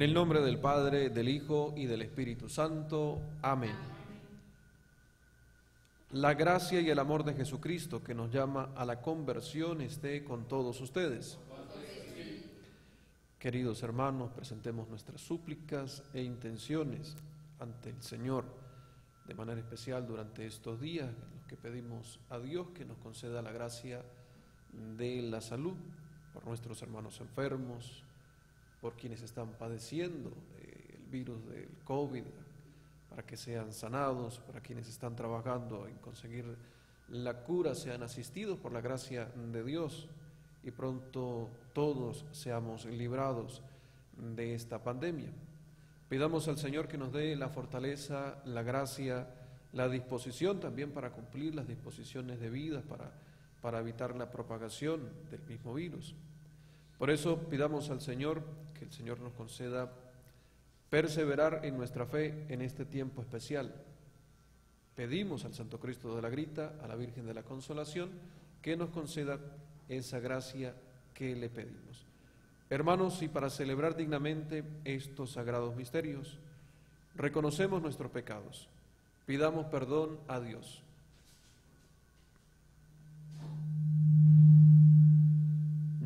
En el nombre del Padre, del Hijo y del Espíritu Santo. Amén. La gracia y el amor de Jesucristo que nos llama a la conversión esté con todos ustedes. Queridos hermanos, presentemos nuestras súplicas e intenciones ante el Señor, de manera especial durante estos días en los que pedimos a Dios que nos conceda la gracia de la salud por nuestros hermanos enfermos, por quienes están padeciendo eh, el virus del COVID, para que sean sanados, para quienes están trabajando en conseguir la cura, sean asistidos por la gracia de Dios y pronto todos seamos librados de esta pandemia. Pidamos al Señor que nos dé la fortaleza, la gracia, la disposición también para cumplir las disposiciones debidas para, para evitar la propagación del mismo virus. Por eso pidamos al Señor que el Señor nos conceda perseverar en nuestra fe en este tiempo especial. Pedimos al Santo Cristo de la Grita, a la Virgen de la Consolación, que nos conceda esa gracia que le pedimos. Hermanos, y para celebrar dignamente estos sagrados misterios, reconocemos nuestros pecados, pidamos perdón a Dios.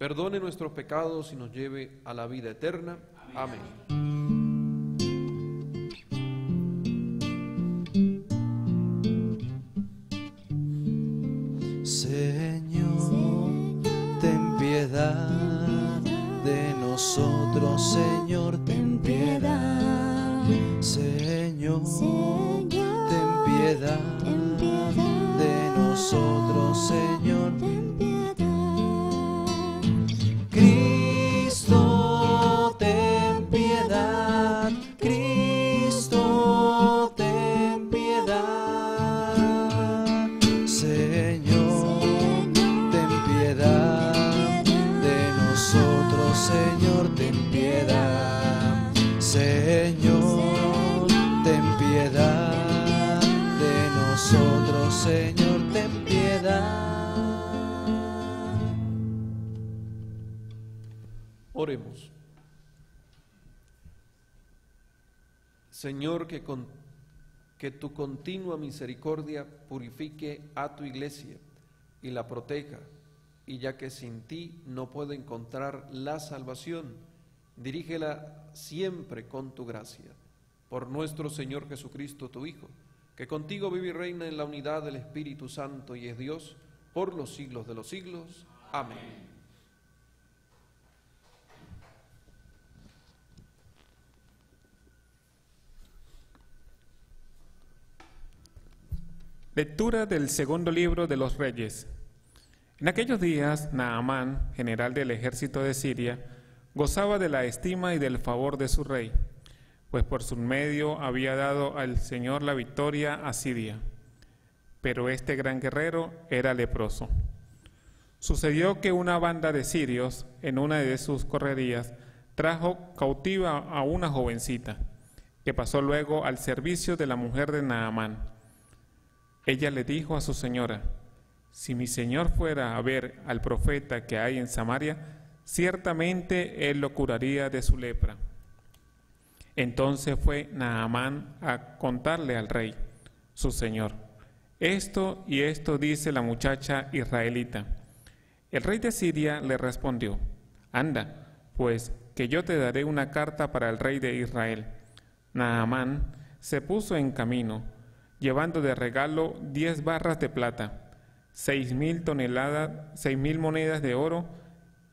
perdone nuestros pecados y nos lleve a la vida eterna. Amén. Piedad de nosotros, Señor, ten piedad. Señor, ten piedad de nosotros, Señor. Oremos. Señor, que, con- que tu continua misericordia purifique a tu iglesia y la proteja, y ya que sin ti no puede encontrar la salvación, dirígela siempre con tu gracia. Por nuestro Señor Jesucristo, tu Hijo, que contigo vive y reina en la unidad del Espíritu Santo y es Dios por los siglos de los siglos. Amén. Lectura del segundo libro de los Reyes. En aquellos días, Naamán, general del ejército de Siria, Gozaba de la estima y del favor de su rey, pues por su medio había dado al Señor la victoria a Siria. Pero este gran guerrero era leproso. Sucedió que una banda de sirios, en una de sus correrías, trajo cautiva a una jovencita, que pasó luego al servicio de la mujer de Naamán. Ella le dijo a su señora, si mi señor fuera a ver al profeta que hay en Samaria, ciertamente él lo curaría de su lepra. Entonces fue Naamán a contarle al rey, su señor, esto y esto dice la muchacha israelita. El rey de Siria le respondió, anda, pues que yo te daré una carta para el rey de Israel. Naamán se puso en camino, llevando de regalo diez barras de plata, seis mil toneladas, seis mil monedas de oro,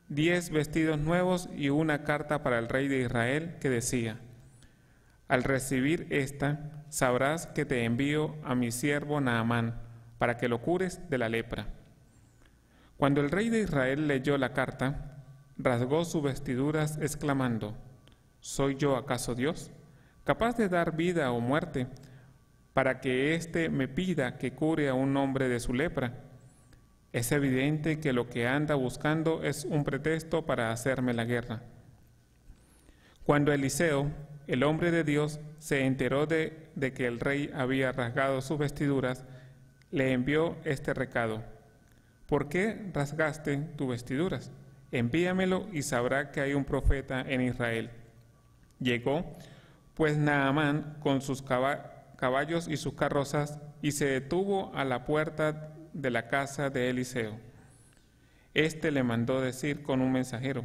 diez vestidos nuevos y una carta para el rey de Israel que decía, al recibir esta, sabrás que te envío a mi siervo Naamán, para que lo cures de la lepra. Cuando el rey de Israel leyó la carta, rasgó sus vestiduras exclamando, ¿Soy yo acaso Dios, capaz de dar vida o muerte, para que éste me pida que cure a un hombre de su lepra? Es evidente que lo que anda buscando es un pretexto para hacerme la guerra. Cuando Eliseo, el hombre de Dios, se enteró de, que el rey había rasgado sus vestiduras, le envió este recado. ¿Por qué rasgaste tus vestiduras? envíamelo y sabrá que hay un profeta en Israel. Llegó pues Naamán con sus caballos y sus carrozas y se detuvo a la puerta de la casa de Eliseo. Este le mandó decir con un mensajero,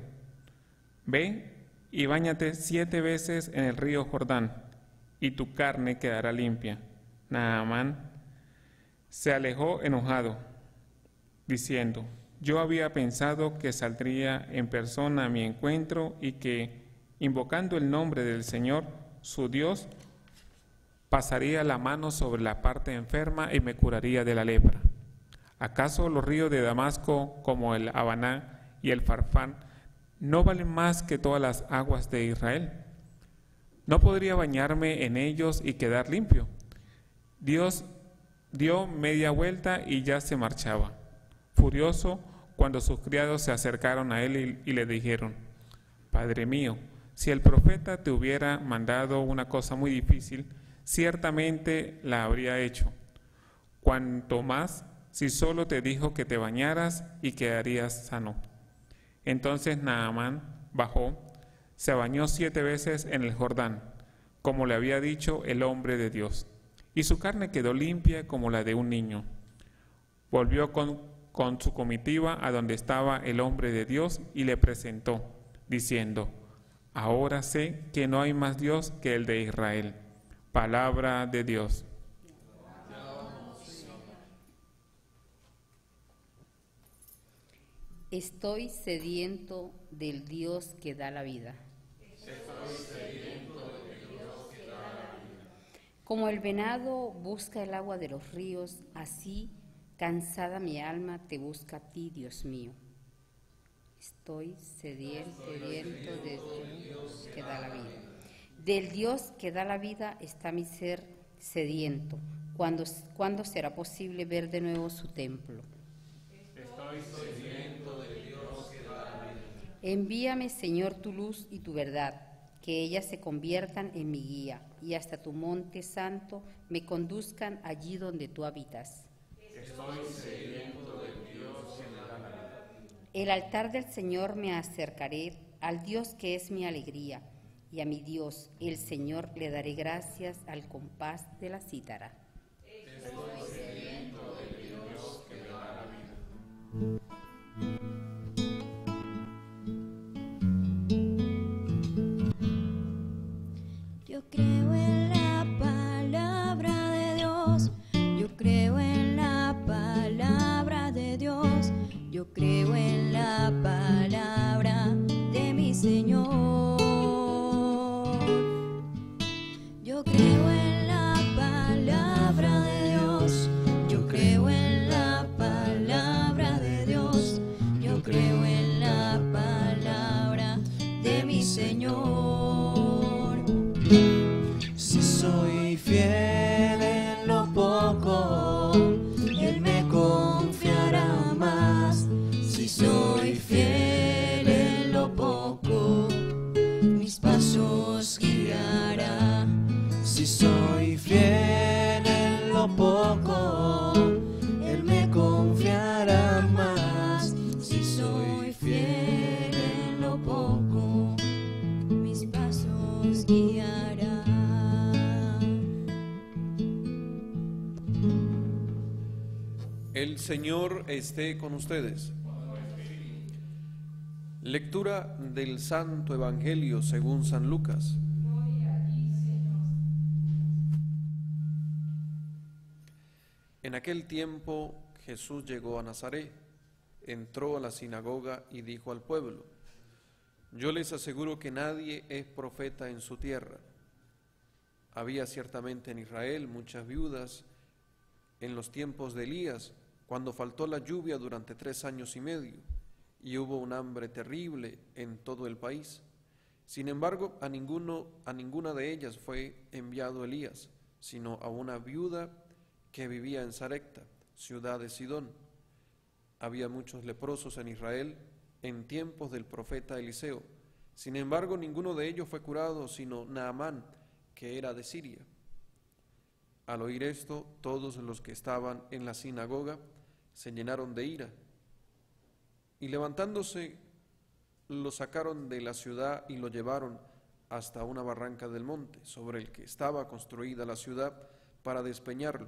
ve y báñate siete veces en el río Jordán, y tu carne quedará limpia. Naamán se alejó enojado, diciendo, yo había pensado que saldría en persona a mi encuentro y que, invocando el nombre del Señor, su Dios, pasaría la mano sobre la parte enferma y me curaría de la lepra. ¿Acaso los ríos de Damasco, como el Habaná y el Farfán, no valen más que todas las aguas de Israel? ¿No podría bañarme en ellos y quedar limpio? Dios dio media vuelta y ya se marchaba. Furioso, cuando sus criados se acercaron a él y, le dijeron, Padre mío, si el profeta te hubiera mandado una cosa muy difícil, ciertamente la habría hecho. Cuanto más si solo te dijo que te bañaras y quedarías sano. Entonces Naamán bajó, se bañó siete veces en el Jordán, como le había dicho el hombre de Dios, y su carne quedó limpia como la de un niño. Volvió con con su comitiva a donde estaba el hombre de Dios y le presentó, diciendo, Ahora sé que no hay más Dios que el de Israel. Palabra de Dios. Estoy sediento del Dios que da la vida. Como el venado busca el agua de los ríos, así Cansada mi alma te busca a ti, Dios mío. Estoy sediento, sediento de Dios que da la vida. Del Dios que da la vida está mi ser sediento. ¿Cuándo, ¿cuándo será posible ver de nuevo su templo? Estoy sediento del Dios que da la vida. Envíame, Señor, tu luz y tu verdad, que ellas se conviertan en mi guía y hasta tu monte santo me conduzcan allí donde tú habitas. El altar del Señor me acercaré al Dios que es mi alegría, y a mi Dios, el Señor, le daré gracias al compás de la cítara. Esté con ustedes. Lectura del Santo Evangelio según San Lucas. En aquel tiempo Jesús llegó a Nazaret, entró a la sinagoga y dijo al pueblo, yo les aseguro que nadie es profeta en su tierra. Había ciertamente en Israel muchas viudas en los tiempos de Elías, cuando faltó la lluvia durante tres años y medio, y hubo un hambre terrible en todo el país. Sin embargo, a, ninguno, a ninguna de ellas fue enviado Elías, sino a una viuda que vivía en Sarepta, ciudad de Sidón. Había muchos leprosos en Israel en tiempos del profeta Eliseo. Sin embargo, ninguno de ellos fue curado, sino Naamán, que era de Siria. Al oír esto, todos los que estaban en la sinagoga se llenaron de ira y levantándose lo sacaron de la ciudad y lo llevaron hasta una barranca del monte sobre el que estaba construida la ciudad para despeñarlo.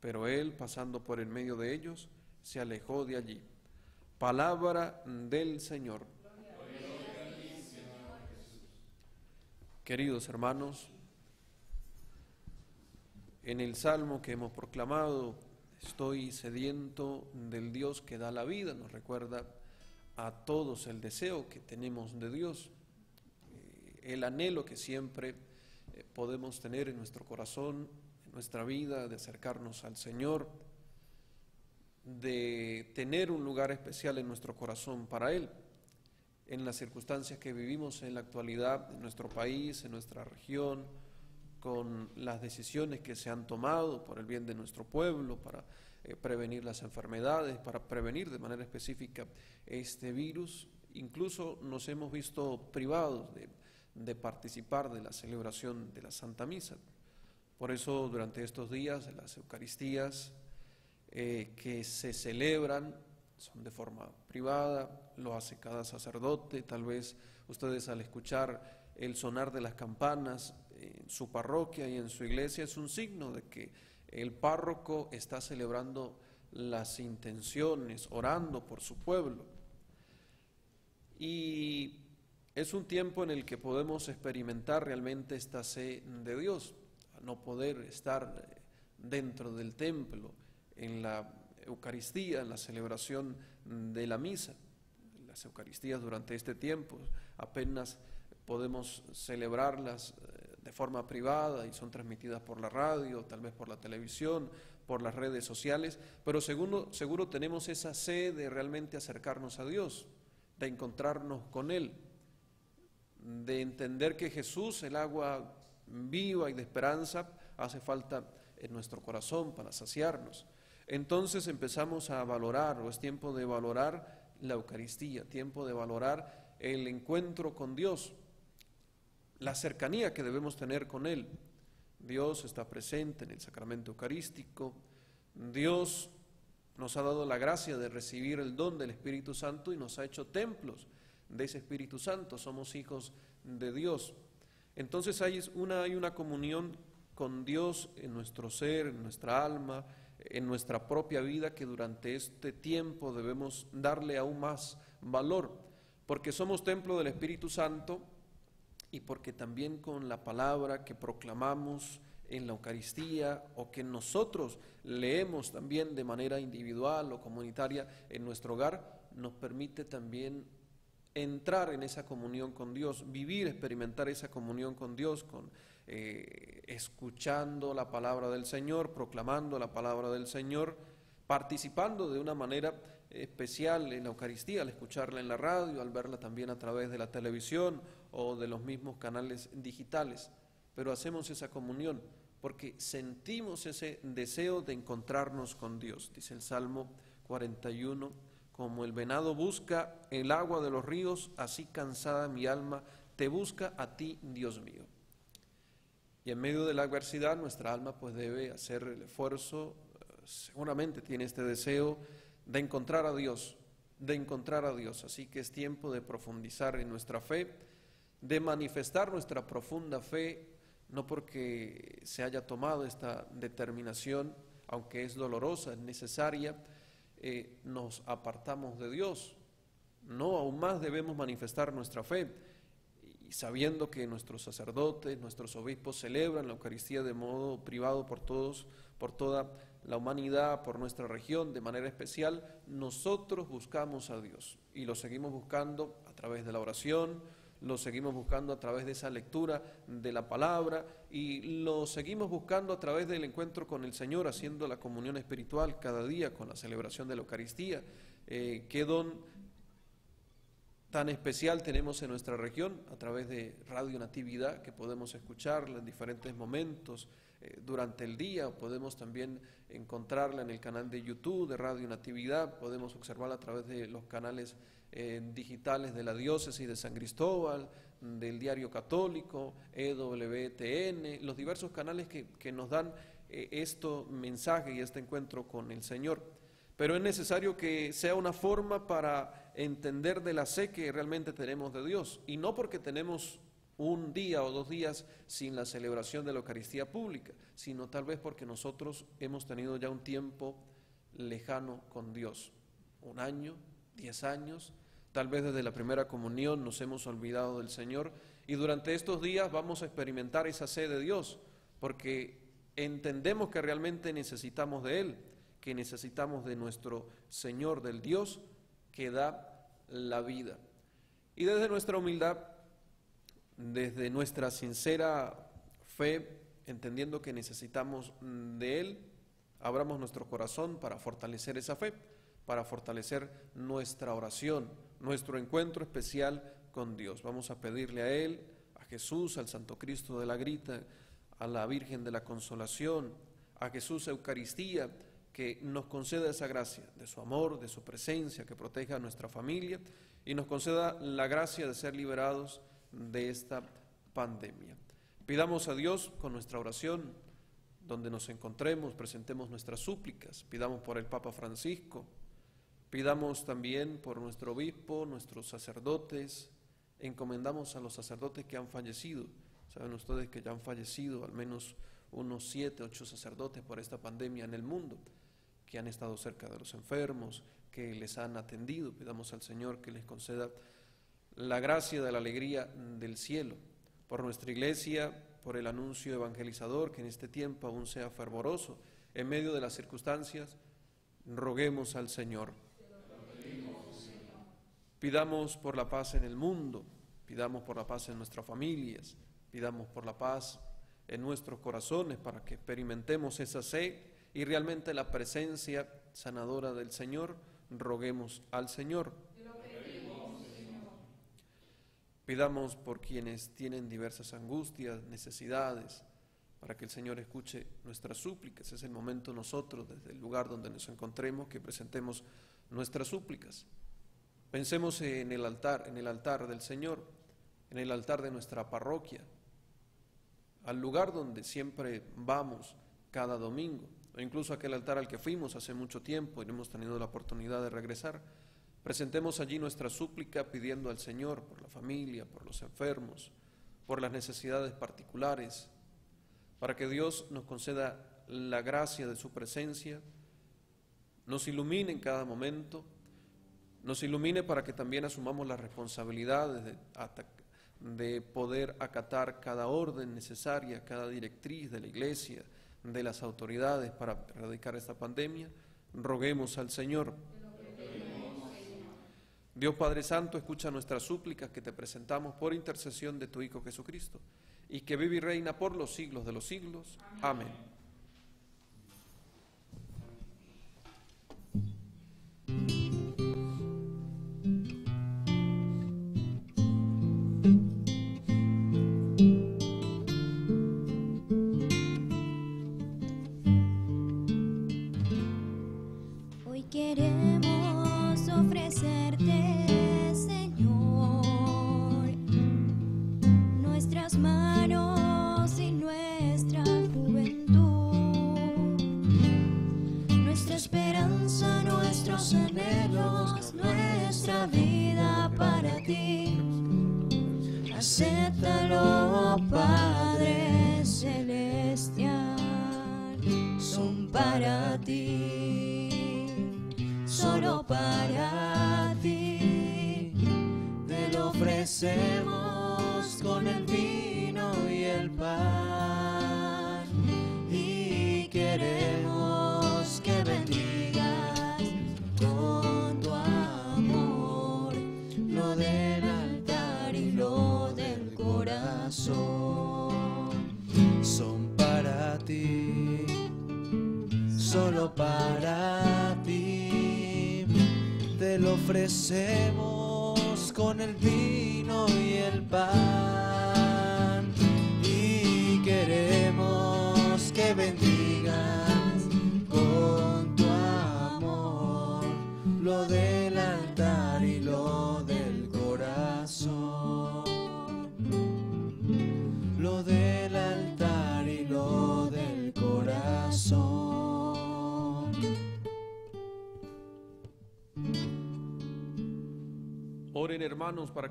Pero él, pasando por en medio de ellos, se alejó de allí. Palabra del Señor. Queridos hermanos, en el salmo que hemos proclamado, estoy sediento del Dios que da la vida, nos recuerda a todos el deseo que tenemos de Dios, eh, el anhelo que siempre eh, podemos tener en nuestro corazón, en nuestra vida, de acercarnos al Señor, de tener un lugar especial en nuestro corazón para Él. En las circunstancias que vivimos en la actualidad en nuestro país, en nuestra región, con las decisiones que se han tomado por el bien de nuestro pueblo, para eh, prevenir las enfermedades, para prevenir de manera específica este virus. Incluso nos hemos visto privados de, de participar de la celebración de la Santa Misa. Por eso durante estos días las Eucaristías eh, que se celebran son de forma privada, lo hace cada sacerdote, tal vez ustedes al escuchar el sonar de las campanas en su parroquia y en su iglesia es un signo de que el párroco está celebrando las intenciones, orando por su pueblo. Y es un tiempo en el que podemos experimentar realmente esta sed de Dios, no poder estar dentro del templo, en la Eucaristía, en la celebración de la misa. Las Eucaristías durante este tiempo apenas podemos celebrarlas de forma privada y son transmitidas por la radio, tal vez por la televisión, por las redes sociales, pero seguro, seguro tenemos esa sed de realmente acercarnos a Dios, de encontrarnos con Él, de entender que Jesús, el agua viva y de esperanza, hace falta en nuestro corazón para saciarnos. Entonces empezamos a valorar, o es tiempo de valorar la Eucaristía, tiempo de valorar el encuentro con Dios, la cercanía que debemos tener con Él. Dios está presente en el sacramento eucarístico, Dios nos ha dado la gracia de recibir el don del Espíritu Santo y nos ha hecho templos de ese Espíritu Santo, somos hijos de Dios. Entonces hay una, hay una comunión con Dios en nuestro ser, en nuestra alma, en nuestra propia vida que durante este tiempo debemos darle aún más valor, porque somos templo del Espíritu Santo y porque también con la palabra que proclamamos en la Eucaristía o que nosotros leemos también de manera individual o comunitaria en nuestro hogar, nos permite también entrar en esa comunión con Dios, vivir, experimentar esa comunión con Dios, con eh, escuchando la palabra del Señor, proclamando la palabra del Señor, participando de una manera especial en la Eucaristía, al escucharla en la radio, al verla también a través de la televisión o de los mismos canales digitales. Pero hacemos esa comunión porque sentimos ese deseo de encontrarnos con Dios, dice el Salmo 41, como el venado busca el agua de los ríos, así cansada mi alma te busca a ti, Dios mío. Y en medio de la adversidad nuestra alma pues debe hacer el esfuerzo, seguramente tiene este deseo de encontrar a Dios, de encontrar a Dios. Así que es tiempo de profundizar en nuestra fe, de manifestar nuestra profunda fe, no porque se haya tomado esta determinación, aunque es dolorosa, es necesaria, eh, nos apartamos de Dios. No, aún más debemos manifestar nuestra fe y sabiendo que nuestros sacerdotes, nuestros obispos celebran la Eucaristía de modo privado por todos, por toda la humanidad, por nuestra región, de manera especial, nosotros buscamos a Dios y lo seguimos buscando a través de la oración, lo seguimos buscando a través de esa lectura de la palabra y lo seguimos buscando a través del encuentro con el Señor, haciendo la comunión espiritual cada día con la celebración de la Eucaristía. Eh, qué don tan especial tenemos en nuestra región a través de Radio Natividad, que podemos escucharla en diferentes momentos eh, durante el día, podemos también encontrarla en el canal de YouTube de Radio Natividad, podemos observarla a través de los canales eh, digitales de la diócesis de San Cristóbal, del Diario Católico, EWTN, los diversos canales que, que nos dan eh, este mensaje y este encuentro con el Señor. Pero es necesario que sea una forma para entender de la sé que realmente tenemos de Dios. Y no porque tenemos un día o dos días sin la celebración de la Eucaristía pública, sino tal vez porque nosotros hemos tenido ya un tiempo lejano con Dios. Un año, diez años, tal vez desde la primera comunión nos hemos olvidado del Señor. Y durante estos días vamos a experimentar esa sed de Dios, porque entendemos que realmente necesitamos de Él que necesitamos de nuestro Señor, del Dios que da la vida. Y desde nuestra humildad, desde nuestra sincera fe, entendiendo que necesitamos de Él, abramos nuestro corazón para fortalecer esa fe, para fortalecer nuestra oración, nuestro encuentro especial con Dios. Vamos a pedirle a Él, a Jesús, al Santo Cristo de la Grita, a la Virgen de la Consolación, a Jesús Eucaristía, que nos conceda esa gracia de su amor, de su presencia, que proteja a nuestra familia y nos conceda la gracia de ser liberados de esta pandemia. Pidamos a Dios con nuestra oración, donde nos encontremos, presentemos nuestras súplicas, pidamos por el Papa Francisco, pidamos también por nuestro obispo, nuestros sacerdotes, encomendamos a los sacerdotes que han fallecido. Saben ustedes que ya han fallecido al menos unos siete, ocho sacerdotes por esta pandemia en el mundo que han estado cerca de los enfermos, que les han atendido. Pidamos al Señor que les conceda la gracia de la alegría del cielo, por nuestra iglesia, por el anuncio evangelizador, que en este tiempo aún sea fervoroso. En medio de las circunstancias, roguemos al Señor. Pidamos por la paz en el mundo, pidamos por la paz en nuestras familias, pidamos por la paz en nuestros corazones para que experimentemos esa sed y realmente la presencia sanadora del Señor, roguemos al Señor. Pidamos por quienes tienen diversas angustias, necesidades, para que el Señor escuche nuestras súplicas. Es el momento nosotros, desde el lugar donde nos encontremos, que presentemos nuestras súplicas. Pensemos en el altar, en el altar del Señor, en el altar de nuestra parroquia, al lugar donde siempre vamos cada domingo o incluso aquel altar al que fuimos hace mucho tiempo y no hemos tenido la oportunidad de regresar. Presentemos allí nuestra súplica pidiendo al Señor por la familia, por los enfermos, por las necesidades particulares, para que Dios nos conceda la gracia de su presencia, nos ilumine en cada momento, nos ilumine para que también asumamos las responsabilidades de, de poder acatar cada orden necesaria, cada directriz de la iglesia, de las autoridades para erradicar esta pandemia, roguemos al Señor. Dios Padre Santo, escucha nuestras súplicas que te presentamos por intercesión de tu Hijo Jesucristo, y que vive y reina por los siglos de los siglos. Amén. Amén. Acéptalo, Padre Celestial, son para ti, solo para ti. Te lo ofrecemos con el vino y el pan y queremos ofrecemos con el vino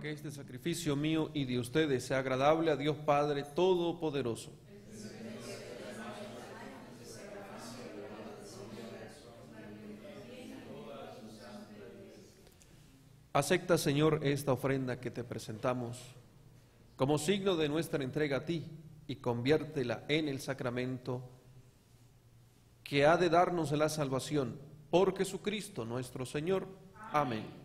que este sacrificio mío y de ustedes sea agradable a Dios Padre Todopoderoso. Acepta, Señor, esta ofrenda que te presentamos como signo de nuestra entrega a ti y conviértela en el sacramento que ha de darnos la salvación por Jesucristo nuestro Señor. Amén.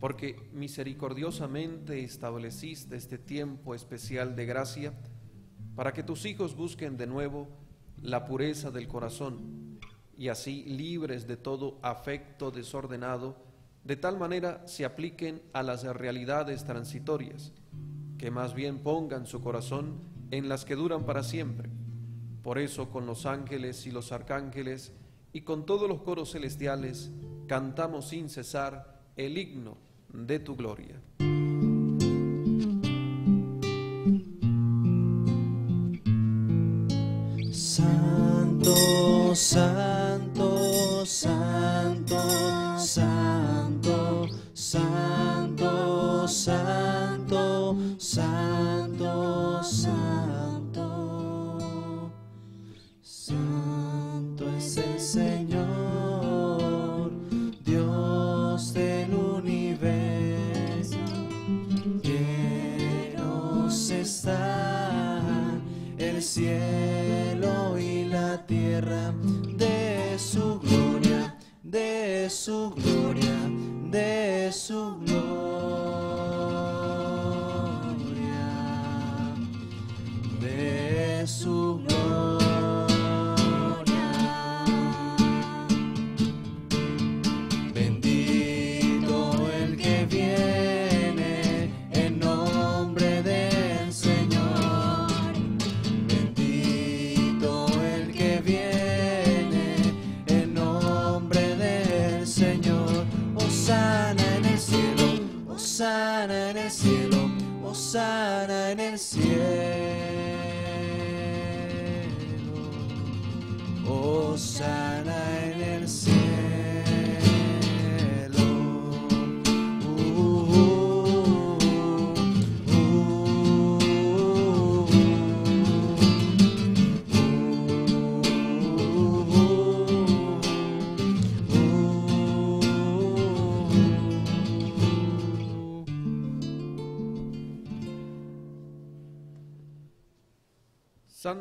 porque misericordiosamente estableciste este tiempo especial de gracia para que tus hijos busquen de nuevo la pureza del corazón y así libres de todo afecto desordenado, de tal manera se apliquen a las realidades transitorias, que más bien pongan su corazón en las que duran para siempre. Por eso con los ángeles y los arcángeles y con todos los coros celestiales cantamos sin cesar el himno de tu gloria. Santo, santo, de Osana en el cielo. Osana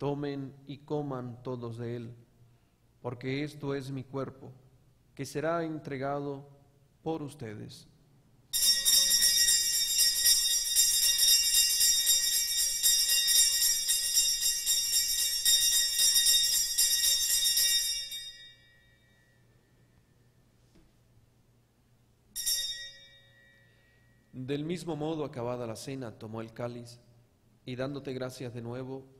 tomen y coman todos de él, porque esto es mi cuerpo, que será entregado por ustedes. Del mismo modo, acabada la cena, tomó el cáliz y dándote gracias de nuevo,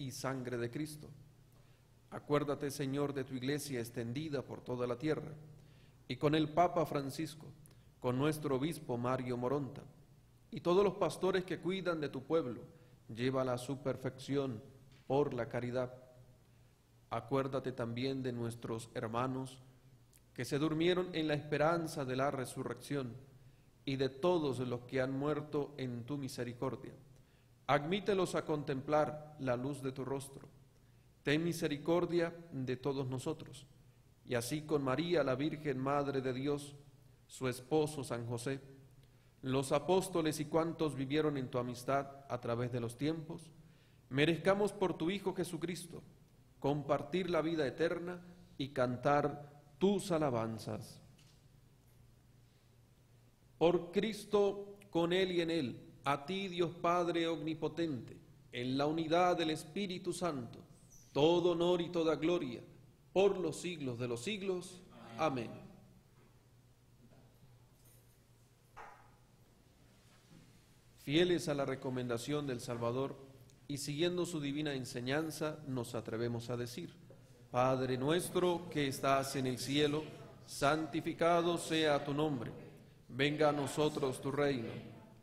y sangre de Cristo. Acuérdate, Señor, de tu iglesia extendida por toda la tierra, y con el Papa Francisco, con nuestro obispo Mario Moronta, y todos los pastores que cuidan de tu pueblo, llévala a su perfección por la caridad. Acuérdate también de nuestros hermanos que se durmieron en la esperanza de la resurrección, y de todos los que han muerto en tu misericordia Admítelos a contemplar la luz de tu rostro. Ten misericordia de todos nosotros. Y así con María, la Virgen Madre de Dios, su esposo San José, los apóstoles y cuantos vivieron en tu amistad a través de los tiempos, merezcamos por tu Hijo Jesucristo compartir la vida eterna y cantar tus alabanzas. Por Cristo, con Él y en Él a ti, Dios Padre Omnipotente, en la unidad del Espíritu Santo, todo honor y toda gloria, por los siglos de los siglos. Amén. Fieles a la recomendación del Salvador y siguiendo su divina enseñanza, nos atrevemos a decir, Padre nuestro que estás en el cielo, santificado sea tu nombre, venga a nosotros tu reino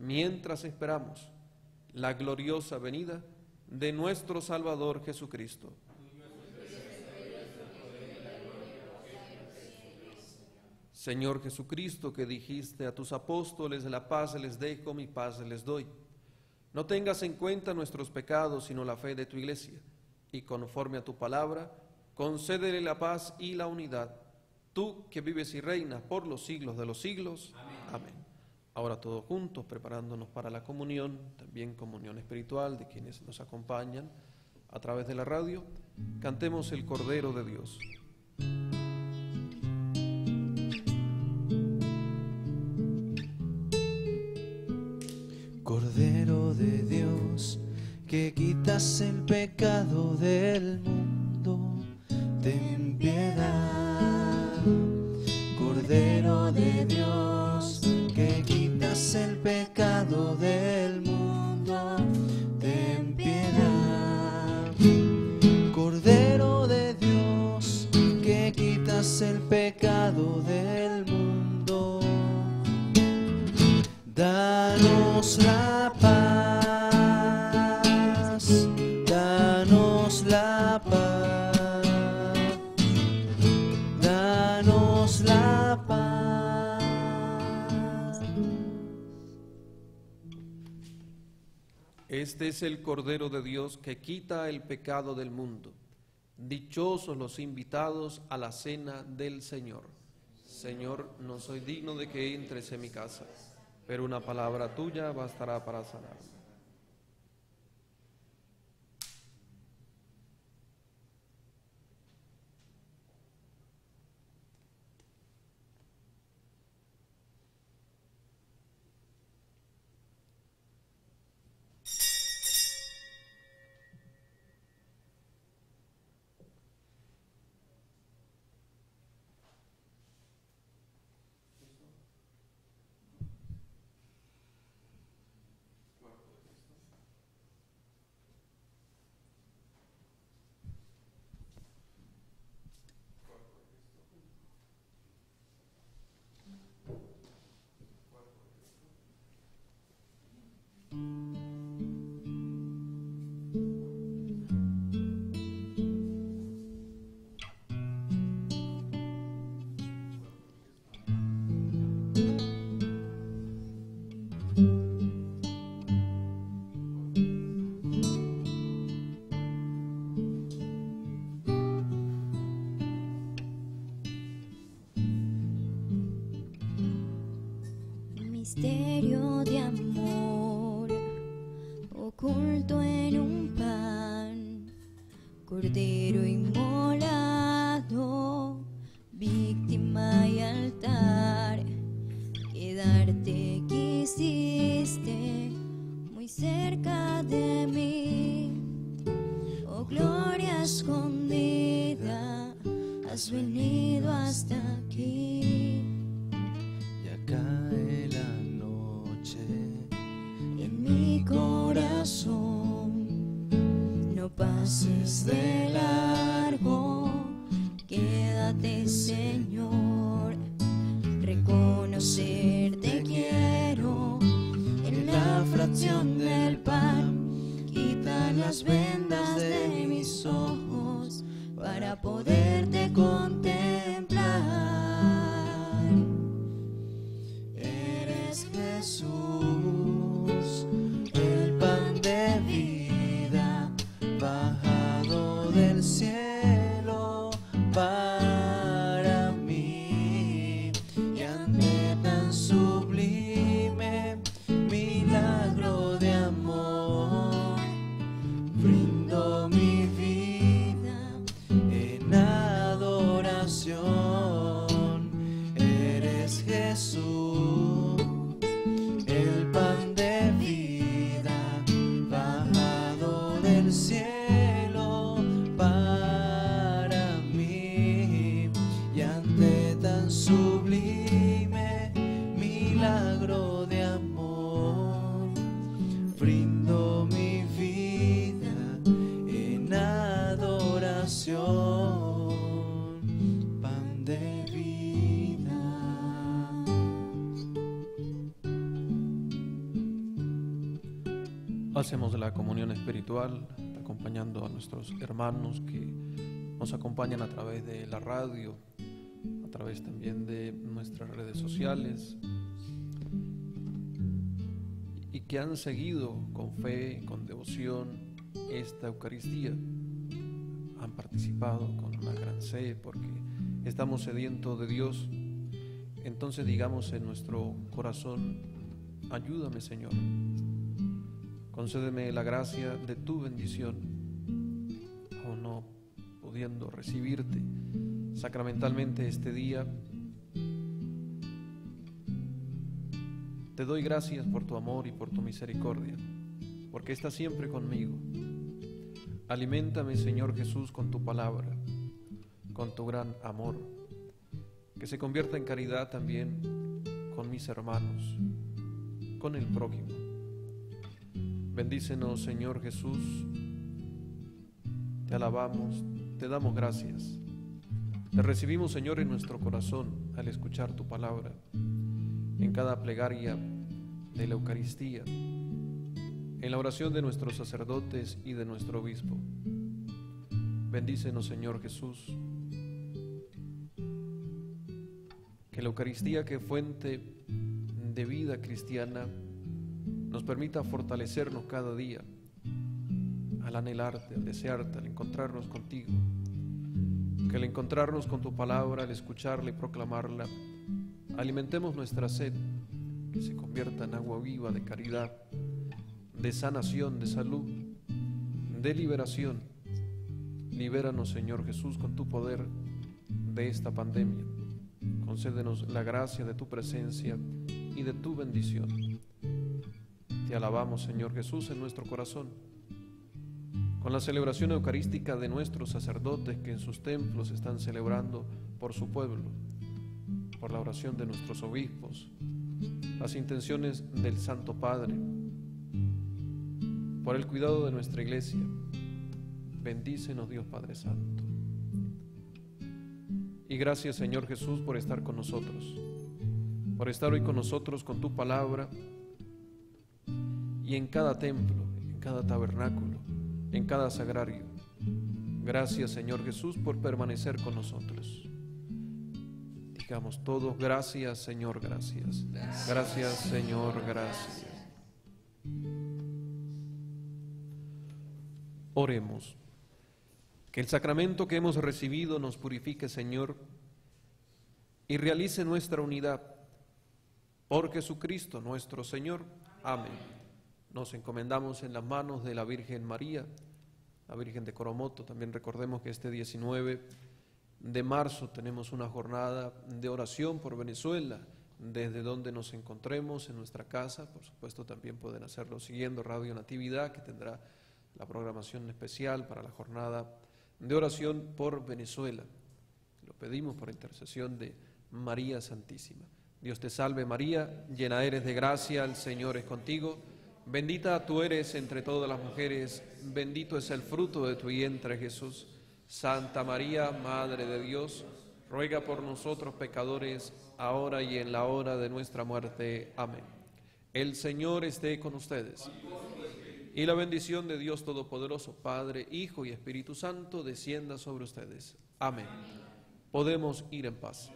mientras esperamos la gloriosa venida de nuestro Salvador Jesucristo. Señor Jesucristo, que dijiste a tus apóstoles, la paz les dejo, mi paz les doy. No tengas en cuenta nuestros pecados, sino la fe de tu iglesia, y conforme a tu palabra, concédele la paz y la unidad, tú que vives y reinas por los siglos de los siglos. Amén. Ahora todos juntos, preparándonos para la comunión, también comunión espiritual de quienes nos acompañan a través de la radio, cantemos el Cordero de Dios. Cordero de Dios, que quitas el pecado del mundo, la paz, danos la paz, danos la paz. Este es el Cordero de Dios que quita el pecado del mundo. Dichosos los invitados a la cena del Señor. Señor, no soy digno de que entres en mi casa, pero una palabra tuya bastará para sanarme. Misterio de amor acompañando a nuestros hermanos que nos acompañan a través de la radio, a través también de nuestras redes sociales y que han seguido con fe, con devoción esta Eucaristía. Han participado con una gran sed porque estamos sedientos de Dios. Entonces digamos en nuestro corazón, ayúdame Señor. Concédeme la gracia de tu bendición, aún no pudiendo recibirte sacramentalmente este día. Te doy gracias por tu amor y por tu misericordia, porque estás siempre conmigo. Aliméntame, Señor Jesús, con tu palabra, con tu gran amor. que se convierta en caridad también con mis hermanos, con el prójimo. Bendícenos, Señor Jesús. Te alabamos, te damos gracias. Te recibimos, Señor, en nuestro corazón al escuchar tu palabra, en cada plegaria de la Eucaristía, en la oración de nuestros sacerdotes y de nuestro obispo. Bendícenos, Señor Jesús. Que la Eucaristía, que fuente de vida cristiana, nos permita fortalecernos cada día al anhelarte, al desearte, al encontrarnos contigo. Que al encontrarnos con tu palabra, al escucharla y proclamarla, alimentemos nuestra sed, que se convierta en agua viva de caridad, de sanación, de salud, de liberación. Libéranos, Señor Jesús, con tu poder de esta pandemia. Concédenos la gracia de tu presencia y de tu bendición. Te alabamos, Señor Jesús, en nuestro corazón, con la celebración eucarística de nuestros sacerdotes que en sus templos están celebrando por su pueblo, por la oración de nuestros obispos, las intenciones del Santo Padre, por el cuidado de nuestra iglesia. Bendícenos Dios Padre Santo. Y gracias Señor Jesús por estar con nosotros, por estar hoy con nosotros con tu palabra y en cada templo, en cada tabernáculo, en cada sagrario. Gracias Señor Jesús por permanecer con nosotros. Digamos todos, gracias Señor, gracias. Gracias Señor, gracias. Oremos. Que el sacramento que hemos recibido nos purifique, Señor, y realice nuestra unidad. Por Jesucristo nuestro Señor. Amén. Nos encomendamos en las manos de la Virgen María, la Virgen de Coromoto. También recordemos que este 19 de marzo tenemos una jornada de oración por Venezuela, desde donde nos encontremos en nuestra casa. Por supuesto, también pueden hacerlo siguiendo Radio Natividad, que tendrá la programación especial para la jornada de oración por Venezuela. Lo pedimos por intercesión de María Santísima. Dios te salve María, llena eres de gracia, el Señor es contigo. Bendita tú eres entre todas las mujeres, bendito es el fruto de tu vientre Jesús. Santa María, Madre de Dios, ruega por nosotros pecadores, ahora y en la hora de nuestra muerte. Amén. El Señor esté con ustedes. Y la bendición de Dios Todopoderoso, Padre, Hijo y Espíritu Santo, descienda sobre ustedes. Amén. Podemos ir en paz.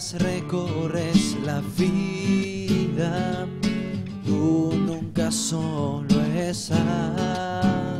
Recorres la vida, tú nunca solo estás.